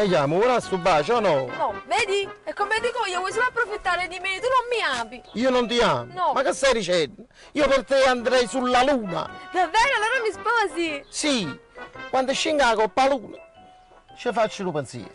Eh, e chiamo, ora sto bacio o no? No, vedi? E come dico io, vuoi solo approfittare di me, tu non mi ami. Io non ti amo. No. Ma che stai dicendo? Io per te andrei sulla luna. Davvero, allora mi sposi? Sì, quando scenga la coppa luna, ci faccio un pensiero.